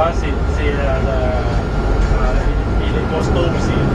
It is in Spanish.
papá se, se a la, a, y le costó, sí.